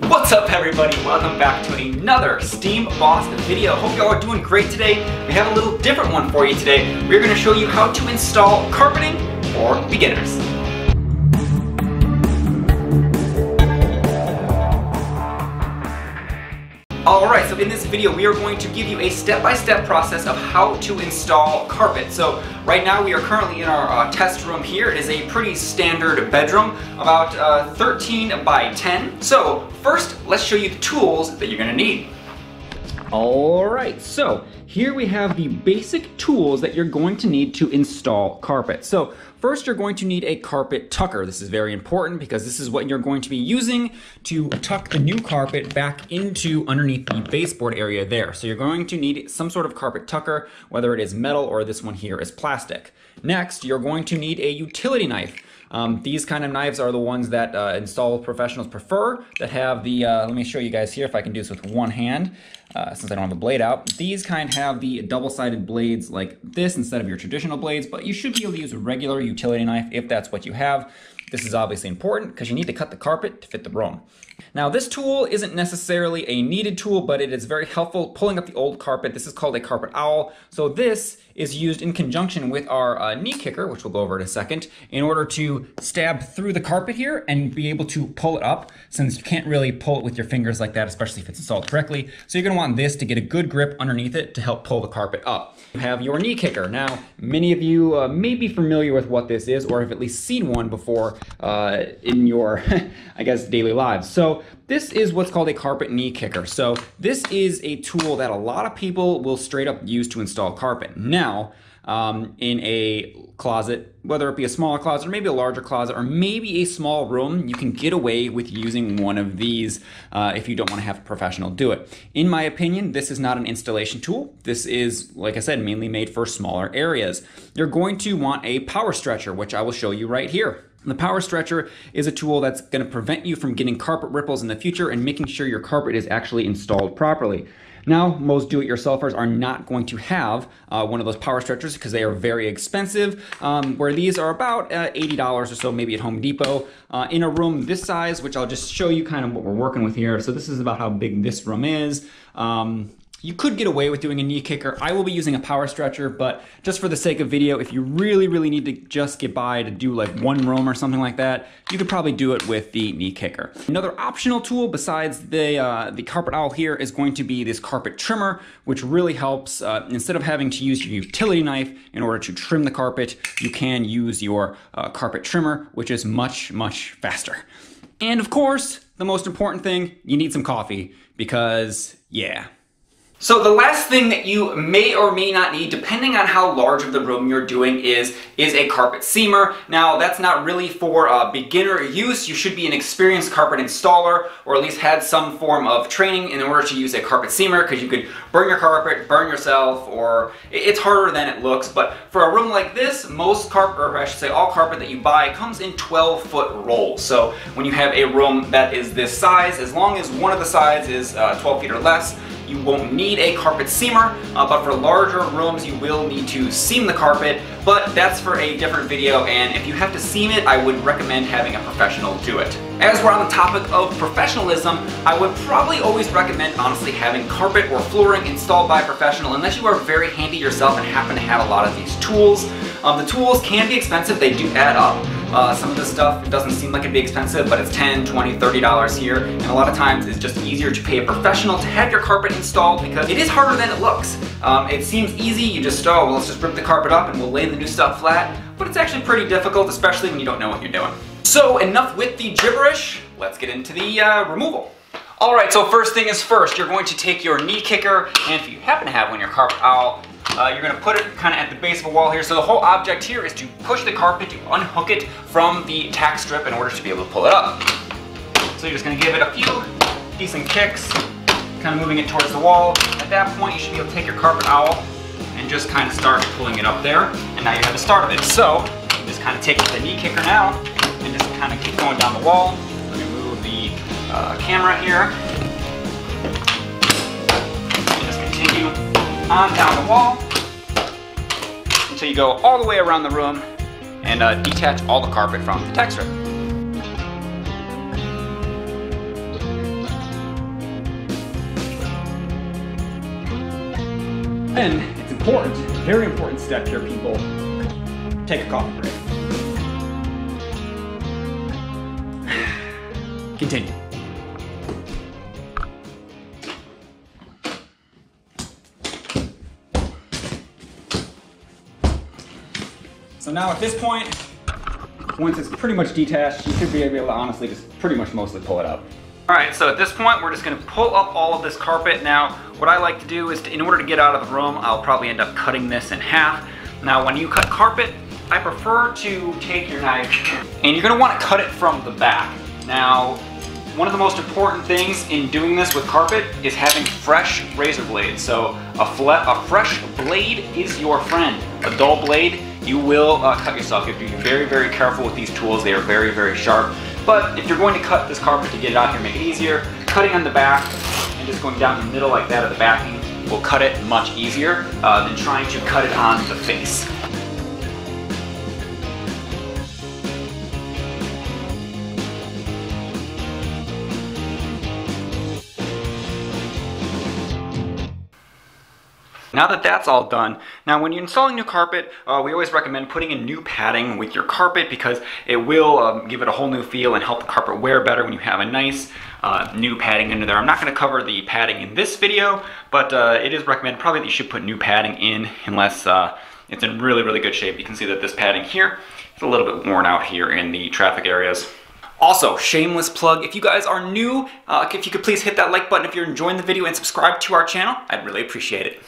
What's up everybody? Welcome back to another Steam Boss video. Hope y'all are doing great today. We have a little different one for you today. We're going to show you how to install carpeting for beginners. Alright, so in this video we are going to give you a step-by-step -step process of how to install carpet. So right now we are currently in our uh, test room here. It is a pretty standard bedroom, about uh, 13 by 10. So first, let's show you the tools that you're gonna need. Alright, so here we have the basic tools that you're going to need to install carpet. So first you're going to need a carpet tucker. This is very important because this is what you're going to be using to tuck the new carpet back into underneath the baseboard area there. So you're going to need some sort of carpet tucker, whether it is metal or this one here is plastic. Next, you're going to need a utility knife. Um, these kind of knives are the ones that uh, install professionals prefer that have the, uh, let me show you guys here if I can do this with one hand, uh, since I don't have a blade out. These kind have the double-sided blades like this instead of your traditional blades, but you should be able to use a regular utility knife if that's what you have. This is obviously important because you need to cut the carpet to fit the room. Now this tool isn't necessarily a needed tool, but it is very helpful pulling up the old carpet. This is called a carpet awl. So this is used in conjunction with our uh, knee kicker, which we'll go over in a second, in order to stab through the carpet here and be able to pull it up, since you can't really pull it with your fingers like that, especially if it's installed correctly. So you're gonna want this to get a good grip underneath it to help pull the carpet up. You have your knee kicker. Now, many of you uh, may be familiar with what this is, or have at least seen one before uh, in your, I guess, daily lives. So this is what's called a carpet knee kicker. So this is a tool that a lot of people will straight up use to install carpet. Now, um, in a closet, whether it be a smaller closet or maybe a larger closet or maybe a small room, you can get away with using one of these uh, if you don't want to have a professional do it. In my opinion, this is not an installation tool. This is, like I said, mainly made for smaller areas. You're going to want a power stretcher, which I will show you right here. The power stretcher is a tool that's going to prevent you from getting carpet ripples in the future and making sure your carpet is actually installed properly. Now, most do-it-yourselfers are not going to have uh, one of those power stretchers because they are very expensive, um, where these are about uh, $80 or so, maybe at Home Depot. Uh, in a room this size, which I'll just show you kind of what we're working with here. So this is about how big this room is. Um, you could get away with doing a knee kicker. I will be using a power stretcher, but just for the sake of video, if you really, really need to just get by to do like one room or something like that, you could probably do it with the knee kicker. Another optional tool besides the, uh, the carpet awl here is going to be this carpet trimmer, which really helps. Uh, instead of having to use your utility knife in order to trim the carpet, you can use your uh, carpet trimmer, which is much, much faster. And of course, the most important thing, you need some coffee because yeah, so the last thing that you may or may not need, depending on how large of the room you're doing is, is a carpet seamer. Now that's not really for uh, beginner use. You should be an experienced carpet installer or at least had some form of training in order to use a carpet seamer because you could burn your carpet, burn yourself, or it's harder than it looks. But for a room like this, most carpet, or I should say all carpet that you buy comes in 12 foot rolls. So when you have a room that is this size, as long as one of the sides is uh, 12 feet or less, you won't need a carpet seamer, uh, but for larger rooms you will need to seam the carpet, but that's for a different video, and if you have to seam it, I would recommend having a professional do it. As we're on the topic of professionalism, I would probably always recommend honestly having carpet or flooring installed by a professional unless you are very handy yourself and happen to have a lot of these tools. Um, the tools can be expensive, they do add up. Uh, some of the stuff doesn't seem like it'd be expensive, but it's 10, 20, 30 dollars here, and a lot of times it's just easier to pay a professional to have your carpet installed because it is harder than it looks. Um, it seems easy, you just, oh, well, let's just rip the carpet up and we'll lay the new stuff flat, but it's actually pretty difficult, especially when you don't know what you're doing. So enough with the gibberish, let's get into the uh, removal. Alright, so first thing is first, you're going to take your knee kicker, and if you happen to have one, your carpet awl, uh, you're going to put it kind of at the base of a wall here. So the whole object here is to push the carpet to unhook it from the tack strip in order to be able to pull it up. So you're just going to give it a few decent kicks, kind of moving it towards the wall. At that point, you should be able to take your carpet awl and just kind of start pulling it up there. And now you have the start of it. So just kind of take the knee kicker now and just kind of keep going down the wall. Let me move the uh, camera here. on down the wall until you go all the way around the room and uh, detach all the carpet from the tack strip. And Then it's important, very important step here, people. Take a coffee break. Continue. So now at this point, once it's pretty much detached, you should be able to honestly just pretty much mostly pull it out. All right, so at this point, we're just gonna pull up all of this carpet. Now, what I like to do is, to, in order to get out of the room, I'll probably end up cutting this in half. Now, when you cut carpet, I prefer to take your knife, and you're gonna wanna cut it from the back. Now, one of the most important things in doing this with carpet is having fresh razor blades. So a, a fresh blade is your friend. A dull blade, you will uh, cut yourself. You have to be very, very careful with these tools. They are very, very sharp. But if you're going to cut this carpet to get it out here, make it easier, cutting on the back and just going down the middle like that of the backing will cut it much easier uh, than trying to cut it on the face. Now that that's all done, now when you're installing new carpet, uh, we always recommend putting in new padding with your carpet because it will um, give it a whole new feel and help the carpet wear better when you have a nice uh, new padding under there. I'm not going to cover the padding in this video, but uh, it is recommended probably that you should put new padding in unless uh, it's in really, really good shape. You can see that this padding here is a little bit worn out here in the traffic areas. Also, shameless plug, if you guys are new, uh, if you could please hit that like button if you're enjoying the video and subscribe to our channel, I'd really appreciate it.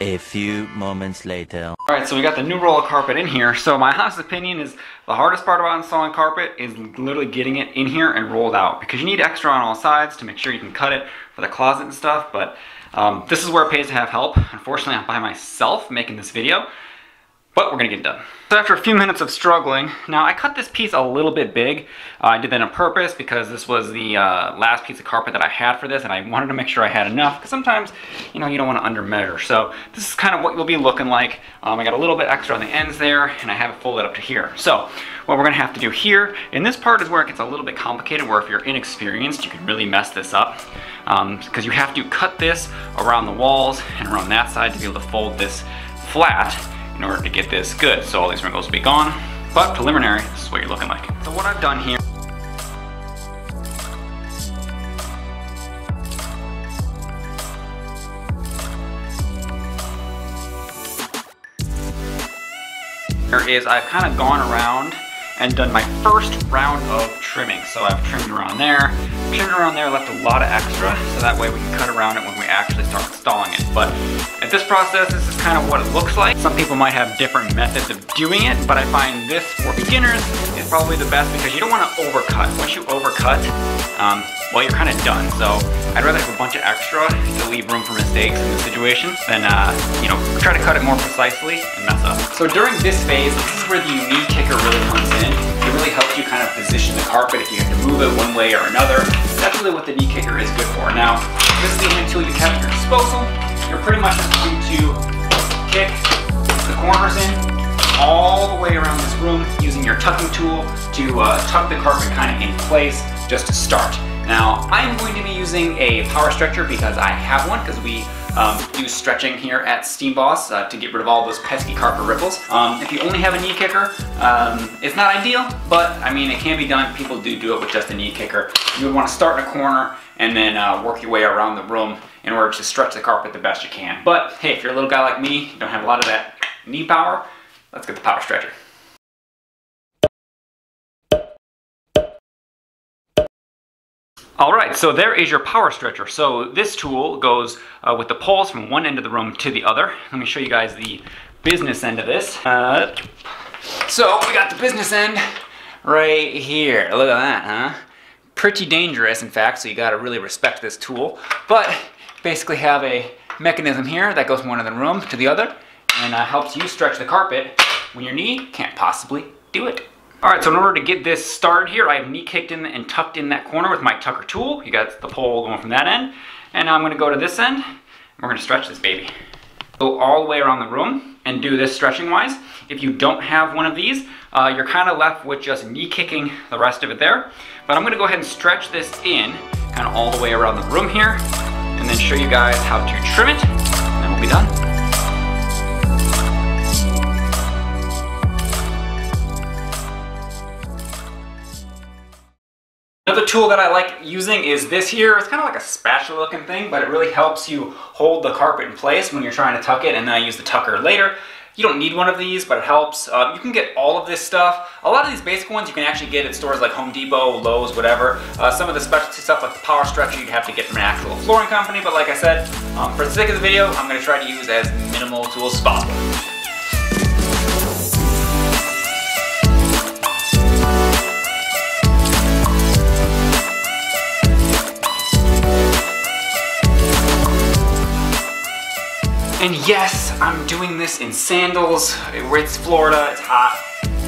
A few moments later. All right, so we got the new roll of carpet in here. So my honest opinion is the hardest part about installing carpet is literally getting it in here and rolled out because you need extra on all sides to make sure you can cut it for the closet and stuff. But um, this is where it pays to have help. Unfortunately, I'm by myself making this video but we're gonna get it done. So after a few minutes of struggling, now I cut this piece a little bit big. Uh, I did that on purpose because this was the uh, last piece of carpet that I had for this and I wanted to make sure I had enough because sometimes, you know, you don't want to under measure. So this is kind of what you'll be looking like. Um, I got a little bit extra on the ends there and I have it folded up to here. So what we're gonna have to do here, and this part is where it gets a little bit complicated where if you're inexperienced, you can really mess this up because um, you have to cut this around the walls and around that side to be able to fold this flat in order to get this good. So all these wrinkles will be gone, but preliminary, this is what you're looking like. So what I've done here is I've kind of gone around and done my first round of trimming. So I've trimmed around there, around there, left a lot of extra, so that way we can cut around it when we actually start installing it. But at this process, this is kind of what it looks like. Some people might have different methods of doing it, but I find this for beginners is probably the best because you don't want to overcut. Once you overcut, um, well, you're kind of done. So I'd rather have a bunch of extra to leave room for mistakes in this situation than, uh, you know, try to cut it more precisely and mess up. So during this phase, this is where the knee kicker really comes in. Really helps you kind of position the carpet if you have to move it one way or another. That's really what the knee kicker is good for. Now, this is the only tool you have at your disposal. You're pretty much going to kick the corners in all the way around this room using your tucking tool to uh, tuck the carpet kind of in place just to start. Now, I'm going to be using a power stretcher because I have one because we um, do stretching here at Steam Boss uh, to get rid of all those pesky carpet ripples. Um, if you only have a knee kicker, um, it's not ideal, but I mean, it can be done. People do do it with just a knee kicker. You would want to start in a corner and then uh, work your way around the room in order to stretch the carpet the best you can. But hey, if you're a little guy like me, you don't have a lot of that knee power, let's get the power stretcher. All right, so there is your power stretcher. So this tool goes uh, with the poles from one end of the room to the other. Let me show you guys the business end of this. Uh, so we got the business end right here. Look at that, huh? Pretty dangerous, in fact, so you gotta really respect this tool. But basically have a mechanism here that goes from one end of the room to the other and uh, helps you stretch the carpet when your knee can't possibly do it. All right, so in order to get this started here, I have knee kicked in and tucked in that corner with my tucker tool. You got the pole going from that end. And now I'm gonna go to this end, we're gonna stretch this baby. Go all the way around the room and do this stretching wise. If you don't have one of these, uh, you're kind of left with just knee kicking the rest of it there. But I'm gonna go ahead and stretch this in kind of all the way around the room here and then show you guys how to trim it. And we'll be done. Tool that I like using is this here. It's kind of like a spatula looking thing, but it really helps you hold the carpet in place when you're trying to tuck it, and then I use the tucker later. You don't need one of these, but it helps. Uh, you can get all of this stuff. A lot of these basic ones you can actually get at stores like Home Depot, Lowe's, whatever. Uh, some of the specialty stuff like the power stretcher you'd have to get from an actual flooring company, but like I said, um, for the sake of the video, I'm gonna try to use as minimal tools as possible. And yes, I'm doing this in sandals. It's Florida, it's hot,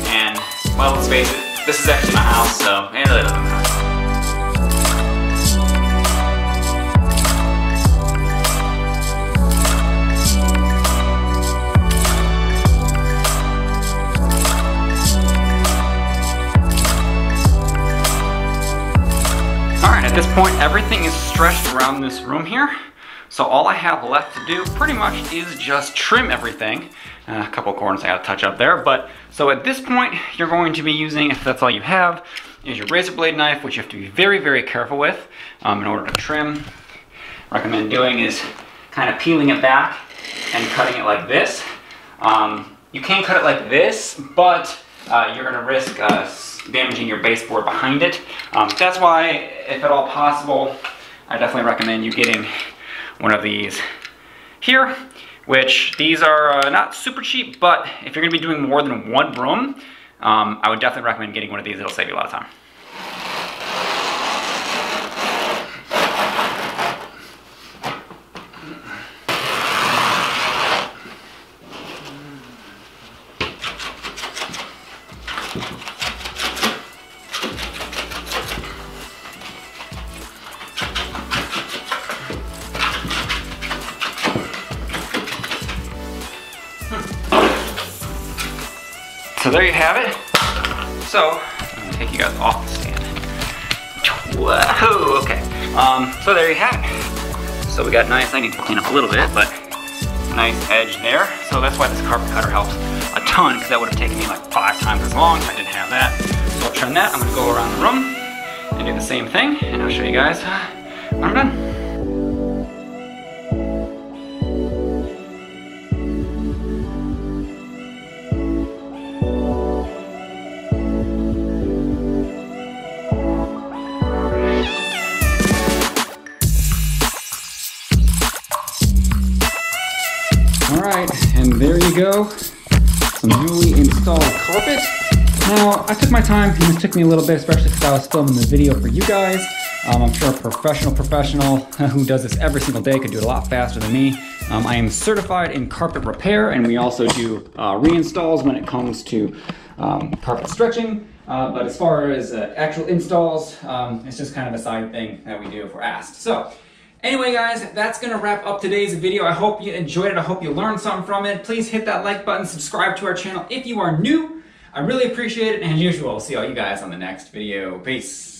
and well, let's face it, this is actually my house, so it really doesn't matter. Alright, at this point, everything is stretched around this room here. So all I have left to do pretty much is just trim everything. Uh, a couple corners I gotta touch up there, but so at this point, you're going to be using, if that's all you have, is your razor blade knife, which you have to be very, very careful with um, in order to trim. Recommend doing is kind of peeling it back and cutting it like this. Um, you can cut it like this, but uh, you're gonna risk uh, damaging your baseboard behind it. Um, that's why, if at all possible, I definitely recommend you getting one of these here, which these are uh, not super cheap, but if you're gonna be doing more than one broom, um, I would definitely recommend getting one of these. It'll save you a lot of time. There you have it. So, I'm gonna take you guys off the stand. Whoa, okay. Um, so there you have it. So we got nice, I need to clean up a little bit, but nice edge there. So that's why this carpet cutter helps a ton, because that would have taken me like five times as long if I didn't have that. So I'll trim that, I'm gonna go around the room and do the same thing, and I'll show you guys when I'm done. Now, I took my time, and this took me a little bit, especially because I was filming the video for you guys. Um, I'm sure a professional professional who does this every single day could do it a lot faster than me. Um, I am certified in carpet repair, and we also do uh, reinstalls when it comes to um, carpet stretching. Uh, but as far as uh, actual installs, um, it's just kind of a side thing that we do if we're asked. So, Anyway, guys, that's going to wrap up today's video. I hope you enjoyed it. I hope you learned something from it. Please hit that like button, subscribe to our channel if you are new. I really appreciate it, and as usual, see all you guys on the next video. Peace.